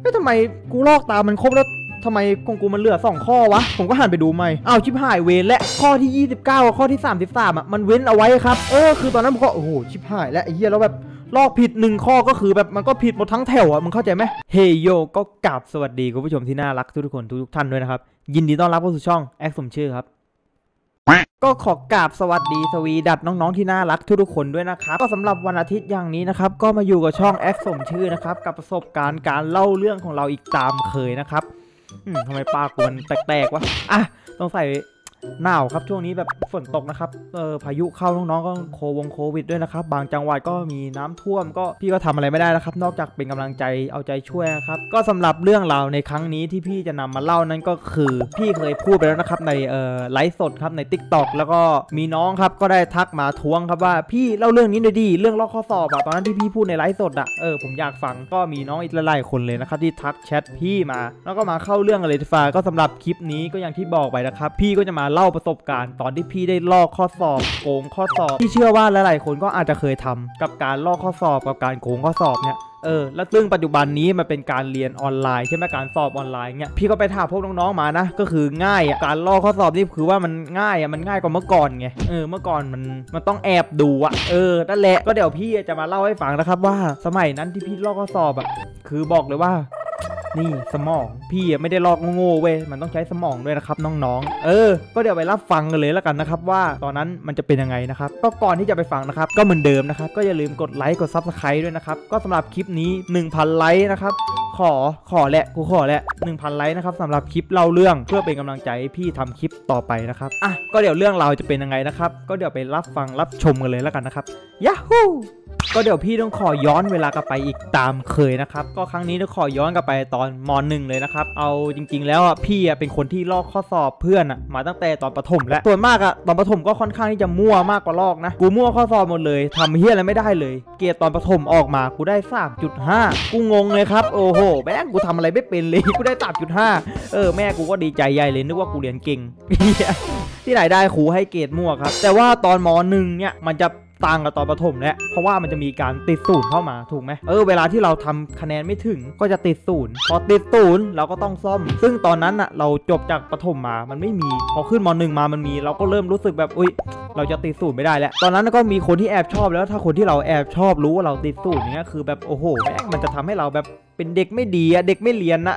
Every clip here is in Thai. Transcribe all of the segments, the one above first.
เฮ้ยทำไมกูลอกตามันครบแล้วทำไมของกูมันเหลือสองข้อวะ ผมก็หันไปดูใหม่อ้าวชิบหายเว้นและข้อที่ 29กับข้อที่ 33อะมันเว้นเอาไว้ครับ เออคือตอนนั้นผมก็โอ้โหชิบหายแล้วไอ้เหี้ยแล้วแบบลอกผิดหนึ่งข้อก็คือแบบมันก็ผิดหมดทั้งแถวอะมึงเข้าใจไหมเฮโยก็กราบสวัสดีคุณผู้ชมที่น่ารักทุกคนทุกท่านด้วยนะครับ ยินดีต้อนรับเข้าสู่ช่องแอคสมชื่อครับ ก็ขอกราบสวัสดีสวีดัดน้องๆที่น่ารักทุกๆคนด้วยนะครับก็สำหรับวันอาทิตย์อย่างนี้นะครับก็มาอยู่กับช่องแอคสมชื่อนะครับกับประสบการณ์การเล่าเรื่องของเราอีกตามเคยนะครับอืมทำไมปากมันแตกๆวะอะต้องใส่ หนาวครับช่วงนี้แบบฝนตกนะครับเออพายุเข้าน้องๆก็โควงโควิดด้วยนะครับ บางจังหวัดก็มีน้ำท่วมก็พี่ก็ทำอะไรไม่ได้นะครับ นอกจากเป็นกำลังใจเอาใจช่วยนะครับ ก็สำหรับเรื่องราวในครั้งนี้ที่พี่จะนำมาเล่านั้นก็คือ พี่เคยพูดไปแล้วนะครับในเอ่อไลฟ์สดครับใน t ิ k t o k แล้วก็มีน้องครับก็ได้ทักมาทวงครับว่าพี่เล่าเรื่องนี้หน่อยดิเรื่องลอกข้อสอบอะตอนนั้นที่พี่พูดในไลฟ์สดอะเออผมอยากฟังก็มีน้องอีกหลายๆคนเลยนะครับที่ทักแชทพี่มา แล้วก็มาเข้าเรื่องกันเลยทีฟ้าก็สำหรับคลิปนี้ก็อย่างที่บอกไปนะครับพี่ก็จะมาเล่าประสบการณ์ตอนที่พี่ได้ลอกข้อสอบโกงข้อสอบพี่เชื่อว่าหลายๆคนก็อาจจะเคยทำกับการลอกข้อสอบกับการโกงข้อสอบเนี่ยเออแล้วซึ่งปัจจุบันนี้มันเป็นการเรียนออนไลน์ใช่ไหมการสอบออนไลน์เนี่ยพี่ก็ไปถามพวกน้องๆมานะ ก็คือง่ายอะการลอกข้อสอบนี่คือว่ามันง่ายอะมันง่ายกว่าเมื่อก่อนไงเออเมื่อก่อนมันมันต้องแอบดูอะเออนั่นแหละก็เดี๋ยวพี่จะมาเล่าให้ฟังนะครับว่าสมัยนั้นที่พี่ลอกข้อสอบอะคือบอกเลยว่า นี่สมอง พี่ไม่ได้ลอกโง่ๆเว้ยมันต้องใช้สมองด้วยนะครับน้องๆ เออ ก็เดี๋ยวไปรับฟังกันเลยแล้วกันนะครับว่าตอนนั้นมันจะเป็นยังไงนะครับ ก็ก่อนที่จะไปฟังนะครับ ก็เหมือนเดิมนะครับ ก็อย่าลืมกดไลค์กด subscribe ด้วยนะครับ ก็สำหรับคลิปนี้ 1,000 ไลค์นะครับ ขอขอแหละกูขอแหละ 1,000 ไลค์นะครับสำหรับคลิปเล่าเรื่องเพื่อเป็นกำลังใจให้พี่ทำคลิปต่อไปนะครับอะก็เดี๋ยวเรื่องเราวจะเป็นยังไงนะครับ ก็เดี๋ยวไปรับฟังรับชมกันเลยแล้วกันนะครับยาฮู ก็เดี๋ยวพี่ต้องขอย้อนเวลากลับไปอีกตามเคยนะครับ ก็ครั้งนี้ต้องขอย้อนกลับไปตอนมหนึ่งเลยนะครับ เอาจริง ๆ แล้วอะพี่อะเป็นคนที่ลอกข้อสอบเพื่อนอะมาตั้งแต่ตอนประถมแล้วส่วนมากอะตอนประถมก็ค่อนข้างที่จะมั่วมากกว่าลอกนะ กูมั่วข้อสอบหมดเลยทำเฮี้ยอะไรไม่ได้เลย เกรดตอนประถมออกมากูได้3.5กูงงเลยครับโอ้โหแม่งกูทำอะไรไม่เป็นเลยกูได้3.5เออแม่กูก็ดีใจใหญ่เลยนึกว่ากูเรียนเก่งที่ไหนได้ครูให้เกรดมั่วครับ แต่ว่าตอนมหนึ่งเนี่ยมันจะ ต่างกับตอนประถมแล้วเพราะว่ามันจะมีการติดศูนย์เข้ามาถูกไหมเออเวลาที่เราทำคะแนนไม่ถึงก็จะติดศูนย์พอติดศูนย์เราก็ต้องซ่อม ซึ่งตอนนั้นอะเราจบจากประถมมามันไม่มี พอขึ้นมหนึ่งมามันมี เราก็เริ่มรู้สึกแบบอุ้ยเราจะติดศูนย์ไม่ได้แล้ว ตอนนั้นก็มีคนที่แอบชอบแล้วถ้าคนที่เราแอบชอบรู้ว่าเราติดศูนย์เงี้ยคือแบบโอ้โหแม่งมันจะทำให้เราแบบเป็นเด็กไม่ดีอะเด็กไม่เรียนนะ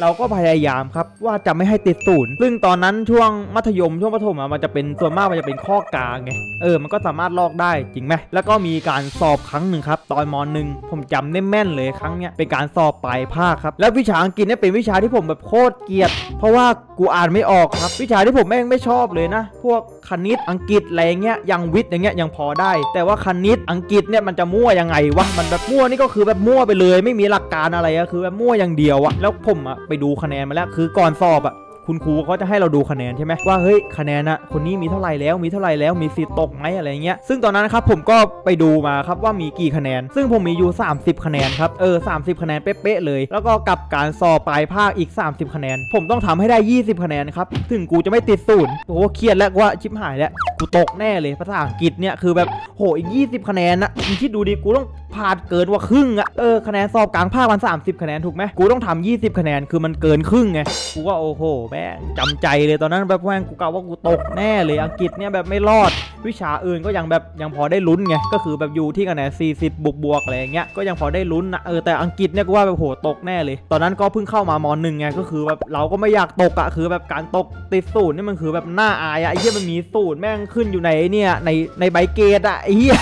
เราก็พยายามครับว่าจะไม่ให้ติดศูนย์ซึ่งตอนนั้นช่วงมัธยมช่วงประถมอะมันจะเป็นส่วนมากมันจะเป็นข้อกลางไงเออมันก็สามารถลอกได้จริงไหมแล้วก็มีการสอบครั้งหนึ่งครับตอนมหนึ่งผมจำได้แม่นเลยครั้งเนี้ยเป็นการสอบปลายภาคครับแล้ววิชาอังกฤษเนี่ยเป็นวิชาที่ผมแบบโคตรเกลียด เพราะว่ากูอ่านไม่ออกครับ วิชาที่ผมแม่งไม่ชอบเลยนะ พวก คณิตอังกฤษอะไรเงี้ยยังวิทย์อย่างเงี้ยยังพอได้ แต่ว่าคณิตอังกฤษเนี่ยมันจะมั่วยังไงวะมันแบบมั่วนี่ก็คือแบบมั่วไปเลย ไม่มีหลักการอะไรอะคือแบบมั่วอย่างเดียวอะแล้วผมอะไปดูคะแนนมาแล้วคือก่อนสอบอะ คุณครูเขาจะให้เราดูคะแนนใช่ไหมว่าเฮ้ยคะแนนอะคนนี้มีเท่าไหร่แล้วมีเท่าไหร่แล้วมีสิทธิ์ตกไหมอะไรเงี้ยซึ่งตอนนั้นครับผมก็ไปดูมาครับว่ามีกี่คะแนน ซึ่งผมมีอยู่ 30 คะแนนครับเออ30 คะแนนเป๊ะๆเลย แล้วก็กับการสอบปลายภาคอีก 30 คะแนน ผมต้องทำให้ได้ 20 คะแนนครับถึงกูจะไม่ติดศูนย์โอ้โหเครียดแล้วว่าชิบหายแล้วกูตกแน่เลยภาษาอังกฤษเนี่ยคือแบบโหอีก 20 คะแนนนะมึงคิดดูดิกูต้อง ผ่านเกินกว่าครึ่งอะเออคะแนนสอบกลางภาคมัน30 คะแนนถูกไหมกูต้องทำ20 คะแนนคือมันเกินครึ่งไงกูก็โอ้โหแม่งจำใจเลยตอนนั้นแบบแม่งกูกะว่ากูตกแน่เลยอังกฤษเนี่ยแบบไม่รอด วิชาอื่นก็ยังแบบยังพอได้ลุ้นไงก็คือแบบอยู่ที่คะแนน40 บวกบวกอะไรอย่างเงี้ยก็ยังพอได้ลุ้นนะเออแต่อังกฤษเนี่ยกูว่าแบบโหตกแน่เลย ตอนนั้นก็เพิ่งเข้ามามหนึ่งไงก็คือแบบเราก็ไม่อยากตกอะคือแบบการตกติดศูนย์นี่มันคือแบบหน่าอายอะไอ้เหี้ยมันมีศูนย์แม่งขึ้นอยู่ในเนี่ยในในใบเกรดอะไอ้เหี้ย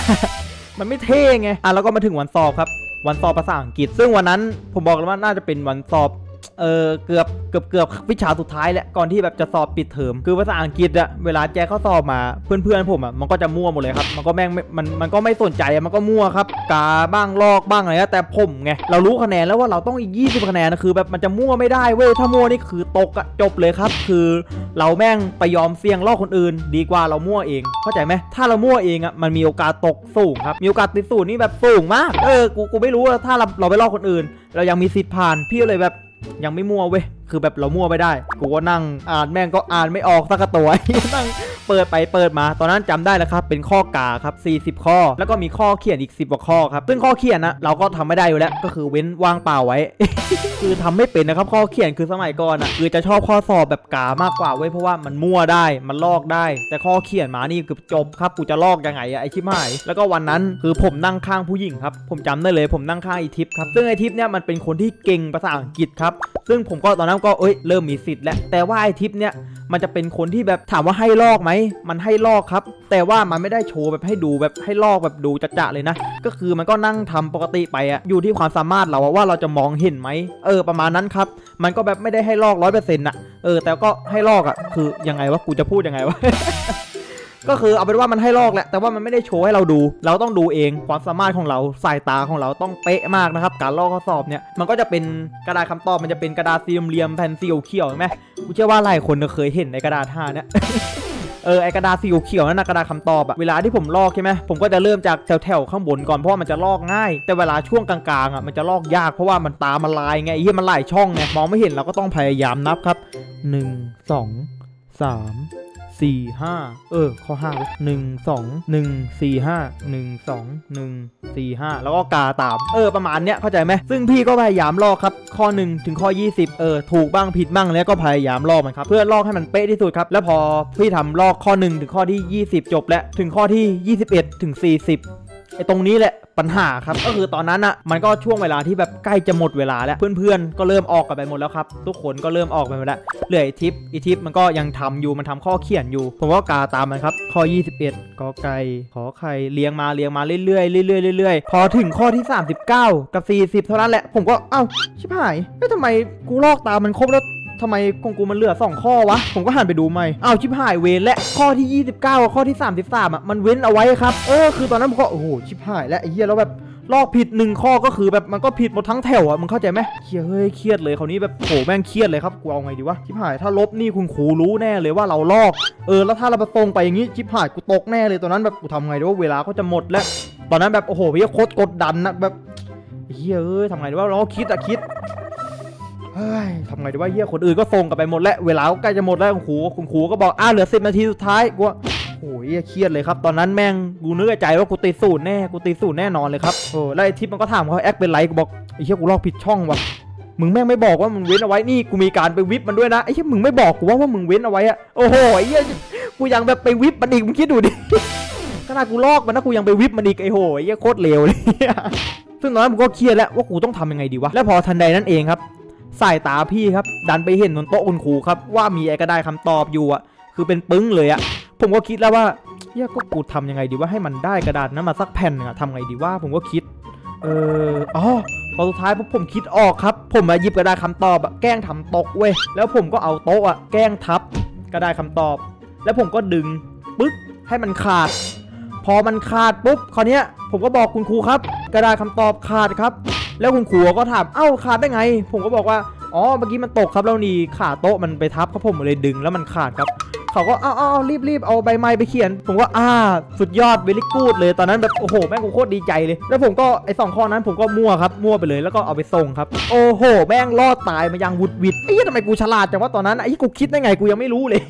มันไม่เท่ไงอะแล้วก็มาถึงวันสอบครับวันสอบภาษาอังกฤษ ซึ่งวันนั้นผมบอกแล้วว่าน่าจะเป็นวันสอบ เออเกือบเกือบเกือบวิชาสุดท้ายแหละก่อนที่แบบจะสอบปิดเทอมคือภาษาอังกฤษอะเวลาแจ้ข้อสอบมาเพื่อนๆผมอะมันก็จะมั่วหมดเลยครับมันก็แม่งมันมันก็ไม่สนใจอะมันก็มั่วครับกาบ้างลอกบ้างอะไรนะแต่ผมไงเรารู้คะแนนแล้วว่าเราต้องอีก 20 คะแนนนะคือแบบมันจะมั่วไม่ได้เว้ยถ้ามั่วนี่คือตกอะจบเลยครับ คือเราแม่งไปยอมเสี่ยงลอกคนอื่น ดีกว่าเรามั่วเอง เข้าใจไหมถ้าเรามั่วเองอะมันมีโอกาสตกสูงครับมีโอกาสติดศูนย์นี่แบบสูงมากเออกูกูไม่รู้ว่าถ้าเราเราไปลอกคนอื่น เรายังมีสิทธิ์ผ่านพี่เลยแบบ ยังไม่มั่วเว้ย คือแบบเรามั่วไม่ได้ กูก็นั่งอ่านแม่งก็อ่านไม่ออกสักตัวนั่งเปิดไปเปิดมา ตอนนั้นจำได้แล้วครับ เป็นข้อกาครับ 40 ข้อ แล้วก็มีข้อเขียนอีก 10กว่าข้อครับ ซึ่งข้อเขียนนะเราก็ทำไม่ได้อยู่แล้ว ก็คือเว้นว่างเปล่าไว้ คือทำไม่เป็นนะครับ ข้อเขียนคือสมัยก่อนอะ คือจะชอบข้อสอบแบบกามากกว่าเว้ย เพราะว่ามันมั่วได้ มันลอกได้ แต่ข้อเขียนมานี่คือจบครับ กูจะลอกยังไงอะไอชิบหาย แล้วก็วันนั้นคือผมนั่งข้างผู้หญิงครับ ผมจำได้เลย ผมนั่งข้างไอทิปครับ ซึ่งไอทิปเนี่ยมันเป็นคนที่เก่งภาษาอังกฤษครับ ซึ่งผมก็ตอนนั้นก็เอ้ยเริ่มมีสิทธิ์แล้วแต่ว่าไอทิปเนี่ยมันจะเป็นคนที่แบบถามว่าให้ลอกไหม มันให้ลอกครับ แต่ว่ามันไม่ได้โชว์แบบให้ดูแบบให้ลอกแบบดูจะๆเลยนะ ก็คือมันก็นั่งทำปกติไปอะอยู่ที่ความสามารถเราอะว่าเราจะมองเห็นไหม เออ ประมาณนั้นครับ มันก็แบบไม่ได้ให้ลอกร้อยเปอร์เซ็นต์อะเออ แต่ก็ให้ลอกอะคือยังไงวะ กูจะพูดยังไงวะ ก็คือเอาเป็นว่ามันให้ลอกแหละแต่ว่ามันไม่ได้โชว์ให้เราดู เราต้องดูเองความสามารถของเราสายตาของเราต้องเป๊ะมากนะครับ การลอกข้อสอบเนี่ยมันก็จะเป็นกระดาษคำตอบมันจะเป็นกระดาษสี่เหลี่ยมแผ่นสีเขียวๆเห็นไหมกูเชื่อว่าหลายคนน่ะเคยเห็นในกระดาษห้าเนี่ยเออไอกระดาษสีเขียวนั่นนะกระดาษคำตอบอะเวลาที่ผมลอกใช่ไหมผมก็จะเริ่มจากแถวๆข้างบนก่อนเพราะมันจะลอกง่าย แต่เวลาช่วงกลางๆอะมันจะลอกยากเพราะว่ามันตามันลายไงไอ้เหี้ยมันหลายช่องไงมองไม่เห็นเราก็ต้องพยายามนับครับหนึ่ง สี่ห้าเออ ข้อห้าหนึ่งสองหนึ่งสี่ห้าหนึ่งสองหนึ่งสี่ห้าแล้วก็กาตาม เออ ประมาณเนี้ย เข้าใจไหม ซึ่งพี่ก็พยายามลอกครับ ข้อหนึ่งถึงข้อ 20 เออ ถูกบ้างผิดบ้างแล้วก็พยายามลอกมันครับ เพื่อลอกให้มันเป๊ะที่สุดครับ แล้วพอพี่ทำลอกข้อ1ถึงข้อที่ 20 จบแล้ว ถึงข้อที่ 21 ถึง 40 ไอ้ตรงนี้แหละปัญหาครับก็คือตอนนั้นอะมันก็ช่วงเวลาที่แบบใกล้จะหมดเวลาแล้วเพื่อนๆก็เริ่มออกกันไปหมดแล้วครับทุกคนก็เริ่มออกไปหมดแล้วเหลือไอทิปอีทิปมันก็ยังทำอยู่มันทำข้อเขียนอยู่ ผมก็กาตามมันครับข้อ 21กอไก่ขอไข่เลี้ยงมาเลี้ยงมาเรื่อยๆเรื่อยๆเรื่อยๆพอถึงข้อที่ 39 กับ 40 เท่านั้นแหละ ผมก็เอ้าชิบหายเฮ้ยทำไมกูลอกตามมันครบแล้ว ทำไมของกูมันเหลือ 2 ข้อวะ ผมก็หันไปดูใหม่อ้าวชิบหายเว้นและข้อที่ 29กับข้อที่ 33 อะ มันเว้นเอาไว้ครับ เออ คือตอนนั้นผมก็ โอ้โห ชิบหายแล้วไอ้เหี้ยแล้วแบบลอกผิดหนึ่งข้อก็คือแบบมันก็ผิดหมดทั้งแถวอะมึงเข้าใจไหมเครียดเฮ้ยเครียดเลยคราวนี้แบบโหแม่งเครียดเลยครับกูเอาไงดีวะชิบหายถ้าลบนี่คุณครูรู้แน่เลยว่าเราลอกเออแล้วถ้าเราไปตรงไปอย่างงี้ชิบหายกูตกแน่เลยตอนนั้นแบบกูทำไงดีว่าเวลาก็จะหมดแล้ว ตอนนั้นแบบโอ้โหพี่โคตรกดดันนะแบบเฮ้ยเอ้ยทำไงดีว่าเราคิดอะคิด ฮ้ยทำไงดีว่าเฮียคนอื่นก็ส่งกันไปหมดแล้ว เวลาใกล้จะหมดแล้วคุณครูคุณครูก็บอกอ้าเหลือสิบนาทีสุดท้ายกูว่าโอ้ยเหี้ยเครียดเลยครับ ตอนนั้นแม่งกูนึกในใจว่ากูตีสูตรแน่กูตีสูตรแน่นอนเลยครับโอ้แล้วไอ้ทิปมันก็ถามเขาแอคเป็นไรกูบอกไอ้เหี้ยกูลอกผิดช่องว่ะมึงแม่งไม่บอกว่ามึงเว้นเอาไว้นี่กูมีการไปวิปมันด้วยนะไอ้เหี้ยมึงไม่บอกกูว่าว่ามึงเว้นเอาไว้อะโอ้โหไอ้เหี้ยกูยังแบบไปวิปมันอีกมึงคิดดูดิขนาดกูลอกมันนะกูยังไปวิปมันอีกไอ้โหไอ้เหี้ยโคตรเลวเลยซึ่งตอนนั้นผมก็เครียดแล้วว่ากูต้องทำยังไงดีวะแล้วพอทันใดนั้นเองครับ สายตาพี่ครับ ดันไปเห็นบนโต๊ะคุณครูครับ ว่ามีไอ้กระดาษคำตอบอยู่อะคือเป็นปึ้งเลยอะผมก็คิดแล้วว่าเฮียก็กูทำยังไงดีว่าให้มันได้กระดาษนั้นมาสักแผ่นหนึงอะทำไงดีว่าผมก็คิด เอออ๋อพอสุดท้ายผมคิดออกครับ ผมมาหยิบกระดาษคำตอบอะแกล้งทำตกเว้ยแล้วผมก็เอาโต๊ะอะแกล้งทับกระดาษคำตอบ แล้วผมก็ดึงปึ๊กให้มันขาด พอมันขาดปุ๊บคราวนี้ผมก็บอกคุณครูครับ กระดาษคำตอบขาดครับ แล้วคุณครูก็ถามเอ้าขาดได้ไง ผมก็บอกว่าอ๋อเมื่อกี้มันตกครับแล้วนี่ขาโต๊ะมันไปทับครับผมเลยดึงแล้วมันขาดครับเขาก็เอาเอาเอารีบรีบเอาใบไม้ไปเขียน ผมก็อ่าสุดยอดเวลิกูดเลยตอนนั้นแบบโอ้โหแม่งกูโคตรดีใจเลย แล้วผมก็ไอ้สองข้อนั้นผมก็มั่วครับมั่วไปเลยแล้วก็เอาไปส่งครับ โอ้โหแม่งรอดตายมายังวุดวิดไอ้ทำไมกูฉลาดจังว่าตอนนั้นไอ้ยี่กูคิดได้ไงกูยังไม่รู้เลย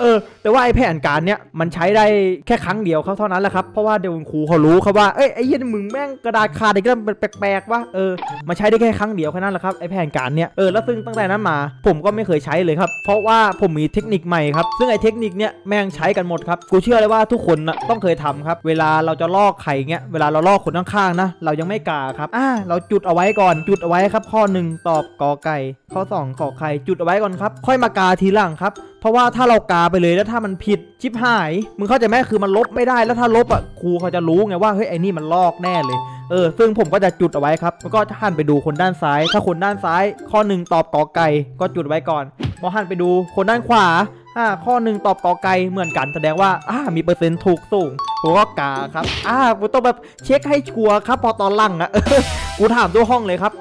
เออ แต่ว่าไอ้แผนการเนี้ยมันใช้ได้แค่ครั้งเดียวเขาเท่านั้นแหละครับ เพราะว่าเดี๋ยวคุณครูเขารู้ครับว่า เอ้ยไอ้เหี้ยมึงแม่งกระดาษขาดอีกแล้วมันแปลกๆวะเออมันใช้ได้แค่ครั้งเดียวแค่นั้นแหละครับไอ้แผนการเนี้ยเออแล้วซึ่งตั้งแต่นั้นมา ผมก็ไม่เคยใช้เลยครับ เพราะว่าผมมีเทคนิคใหม่ครับซึ่งไอ้เทคนิคเนี้ยแม่งใช้กันหมดครับกูเชื่อเลยว่าทุกคนนะต้องเคยทำครับ เวลาเราจะลอกไข่เงี้ยเวลาเราลอกคนข้างๆนะเรายังไม่กาครับอ่าเราจุดเอาไว้ก่อน จุดเอาไว้ครับ ข้อหนึ่งตอบกอไก่ข้อสองขอไข่จุดเอาไว้ก่อนครับ ค่อยมากาทีหลังครับเพราะว่าถ้าเรากาไปเลยแล้วถ้ามันผิดชิบหาย มึงเข้าใจไหมคือมันลบไม่ได้แล้วถ้าลบอะครูเขาจะรู้ไงว่าเฮ้ยไอ้นี่มันลอกแน่เลยเออซึ่งผมก็จะจุดเอาไว้ครับแล้วก็หันไปดูคนด้านซ้าย ถ้าคนด้านซ้าย ข้อหนึ่งตอบกอไก่ก็จุดไว้ก่อนพอหันไปดูคนด้านขวาอ่าข้อหนึ่งตอบกอไก่เหมือนกันแสดงว่าอ่ามีเปอร์เซ็นต์ถูกสูงผมก็กาครับอ่ากูต้องแบบเช็คให้ชัวร์ครับพอตอนหลังอะกูถามตัวห้องเลยครับ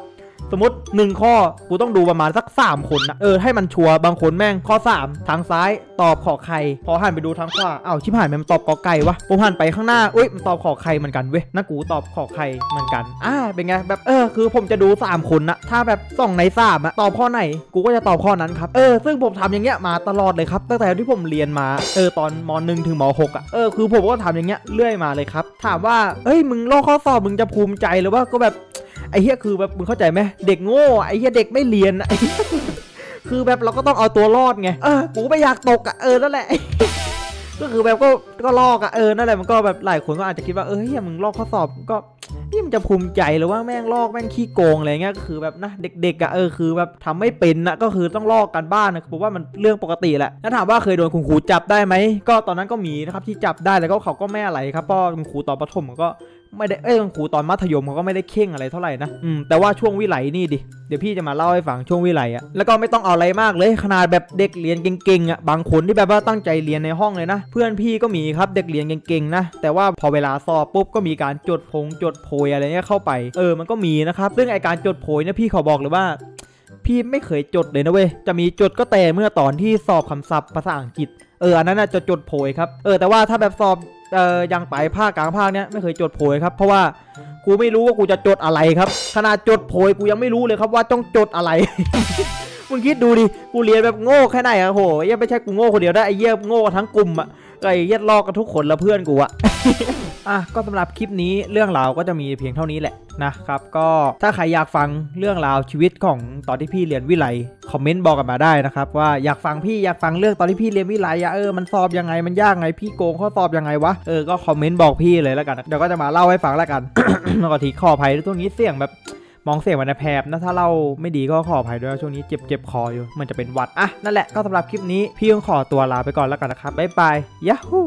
สมมติ 1 ข้อกูต้องดูประมาณสัก 3 คนนะเออให้มันชัวร์บางคนแม่งข้อ 3 ทางซ้ายตอบขอไข่พอหันไปดูทางขวาอ้าวชิบหายมันตอบกอไก่วะผมหันไปข้างหน้าอุ้ยมันตอบขอไข่เหมือนกันเว้ยนักกูตอบขอไข่เหมือนกันอ่าเป็นไงแบบเออคือผมจะดู 3 คนนะถ้าแบบสองในสามอะตอบข้อไหนกูก็จะตอบข้อนั้นครับเออซึ่งผมทำอย่างเงี้ยมาตลอดเลยครับ ตั้งแต่ที่ผมเรียนมาเออตอนมหนึ่งถึงมหกอะเออคือผมก็ทำอย่างเงี้ยเรื่อยมาเลยครับ ถามว่าเอ้ยมึงลอกข้อสอบมึงจะภูมิใจหรือว่าก็แบบ ไอ้เหี้ยคือแบบมึงเข้าใจไหมเด็กโง่ไอ้เหี้ยเด็กไม่เรียนอะคือแบบเราก็ต้องเอาตัวรอดไงเออกูไม่อยากตกอะเออนั่นแหละ ก็คือแบบก็ก็ลอกอะเออนั่นแหละมันก็แบบหลายคนก็อาจจะคิดว่าเออเฮียมึงลอกข้อสอบก็นี่มันจะภูมิใจหรือว่าแม่งลอกแม่งขี้โกงอะไรเงี้ยก็คือแบบนะเด็กๆอะเออคือแบบทำไม่เป็นนะก็คือต้องลอกกันบ้านนะผมว่ามันเรื่องปกติแหละแล้วถามว่าเคยโดนคุณครูจับได้ไหมก็ตอนนั้นก็มีนะครับที่จับได้แล้วก็เขาก็ไม่อะไรครับเพราะคุณครูตอนประถมก็ ไม่ได้เอ้ยครูตอนมัธยมเขาก็ไม่ได้เข่งอะไรเท่าไหร่นะอืมแต่ว่าช่วงวิไลนี่ดิเดี๋ยวพี่จะมาเล่าให้ฟังช่วงวิไลอะแล้วก็ไม่ต้องเอาอะไรมากเลยขนาดแบบเด็กเรียนเก่งๆอะบางคนที่แบบว่าตั้งใจเรียนในห้องเลยนะ เพื่อนพี่ก็มีครับเด็กเรียนเก่งๆนะแต่ว่าพอเวลาสอบปุ๊บก็มีการจดพงจดโพยอะไรเงี้ยเข้าไปเออมันก็มีนะครับซึ่งไอการจดโพยเนี่ยพี่ขอบอกเลยว่าพี่ไม่เคยจดเลยนะเว้ย จะมีจดก็แต่เมื่อตอนที่สอบคำศัพท์ภาษาอังกฤษ เอออันนั้นน่ะจะจดโพยครับ เออแต่ว่าถ้าแบบสอบ เออยังไปภาคกลางภาคเนี้ยไม่เคยจดโพยครับ เพราะว่ากูไม่รู้ว่ากูจะจดอะไรครับ ขนาดจดโพยกูยังไม่รู้เลยครับว่าต้องจดอะไรมึงคิดดูดิ กูเรียนแบบโง่แค่ไหนอะโหยังไม่ใช่กูโง่คนเดียวได้ไอ้เยี่ยโง่ทั้งกลุ่มอะไอ้เยี่ยลอกกันทุกคนละเพื่อนกูอะ อะก็สำหรับคลิปนี้เรื่องราวก็จะมีเพียงเท่านี้แหละนะครับ ก็ถ้าใครอยากฟังเรื่องราวชีวิตของตอนที่พี่เรียนวิไลคอมเมนต์บอกกันมาได้นะครับว่าอยากฟังพี่อยากฟังเรื่องตอนที่พี่เรียนวิไลอะเออมันสอบยังไงมันยากไงพี่โกงข้อสอบยังไงวะเออก็คอมเมนต์บอกพี่เลยแล้วกันเดี๋ยวก็จะมาเล่าให้ฟังแล้วกันแล้วก็ทีขออภัยด้วยตรงนี้เสียงแบบมองเสียงมันแผบนะถ้าเล่าไม่ดีก็ขออภัยด้วยช่วงนี้เจ็บเจ็บคออยู่มันจะเป็นวัดอะนั่นแหละก็สำหรับคลิปนี้พี่ต้องขอตัวลาไปก่อนแล้วกันนะครับบ๊ายบายยาฮู